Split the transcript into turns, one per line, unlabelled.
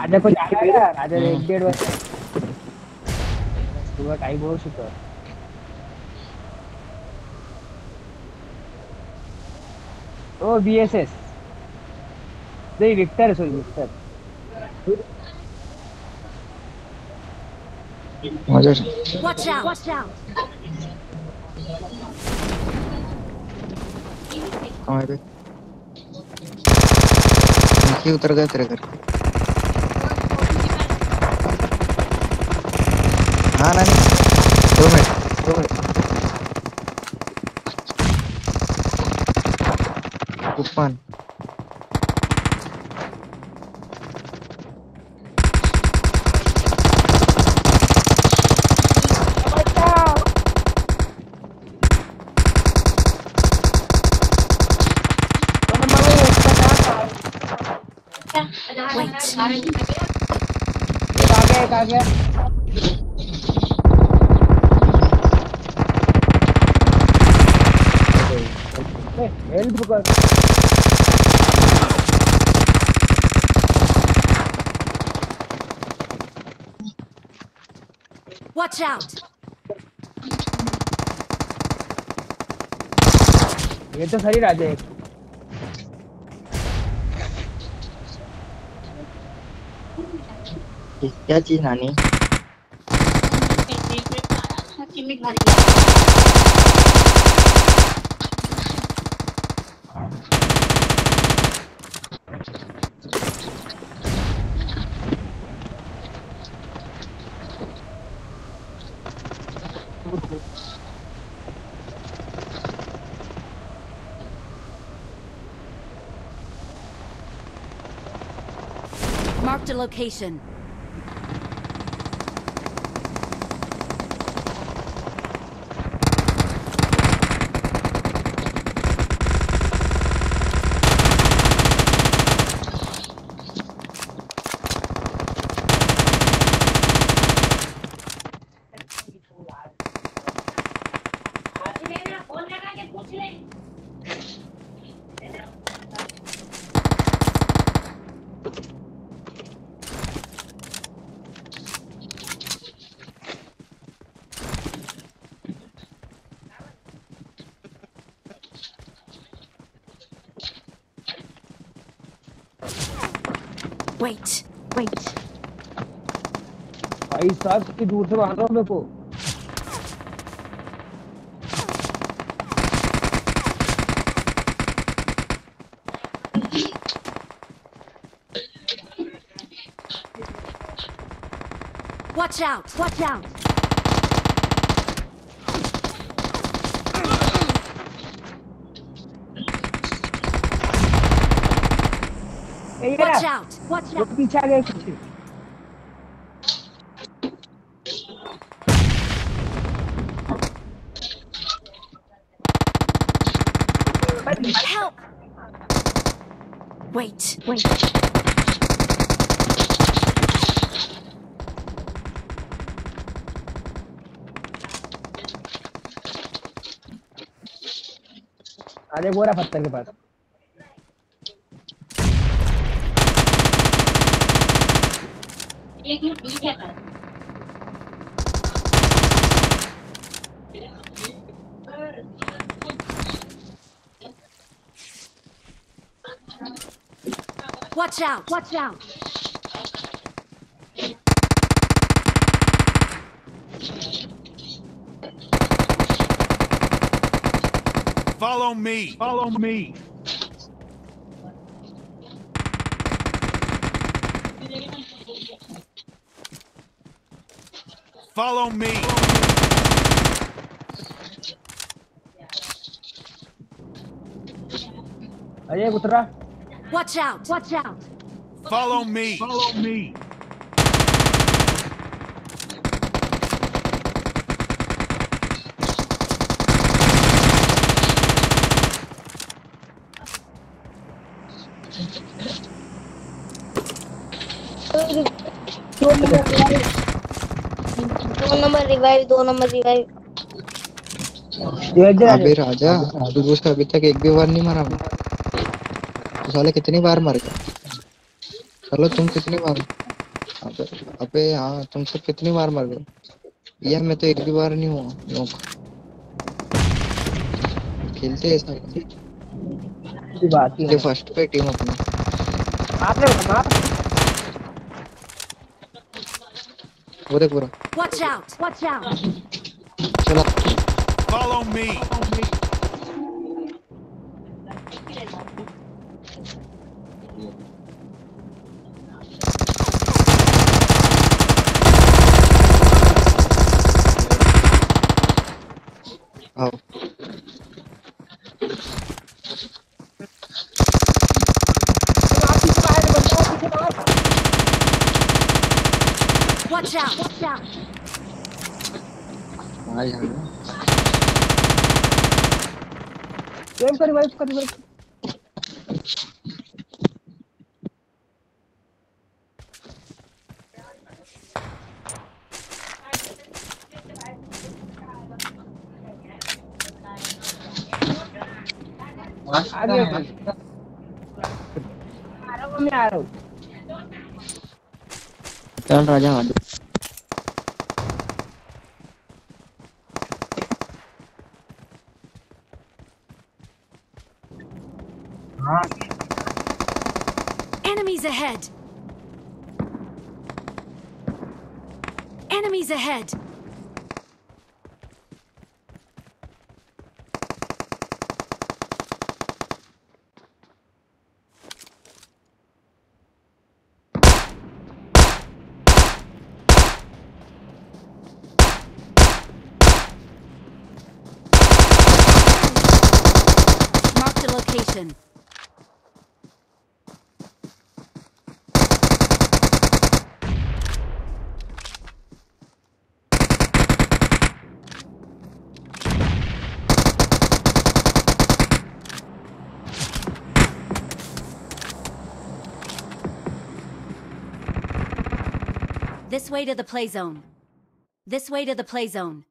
राजा को जाना है ना राजा एक डेढ़ बजे सुबह टाइम हो चुका है ओ बीएसएस नहीं विक्टर सॉरी विक्टर
मज़ा! कहाँ है नीचे उतर गया तेरे घर हाँ नानी दो मिनट दो मिनट। उफान
Wait.
आ गया एक आ गया। हेल्प कर।
Watch out!
ये तो सही राजा है।
क्या चीज़ नानी?
Marked a location. Wait. Wait.
भाई साहब कितनी दूर से मार रहा हूँ मेरे को
Watch out! Watch out! Watch
ना
out! Watch
वो
out!
पीछे आ गया पीछे
Help! Wait. Wait.
अरे वो रहा पत्थर के पास
Watch out! Watch out!
Follow me. Follow me. Follow me.
Watch out! Watch out!
Follow me! Follow me!
Number revive दो नंबर रिवाइव
ये इधर
अबे राजा तू उसका अभी तक एक भी बार नहीं मारा। मैं तो साले कितनी बार मर गए चलो तुम कितनी बार तो अबे हाँ तुम सब कितनी बार मर गए? यार मैं तो एक भी बार नहीं हुआ नोक। खेलते हैं
की बात ही
ये फ़र्स्ट पे टीम अपनी।
आपने मार
वो देख पूरा।
Watch out! Watch out!
Follow me!
Follow me. Oh.
Watch out!
आ
गेम कर रिवाइव कर रिवाइव आगे आ रहा हूँ मैं आ रहा हूँ।
चल राजा आ
Enemies ahead! Enemies ahead! Marked a location. This way to the play zone. This way to the play zone.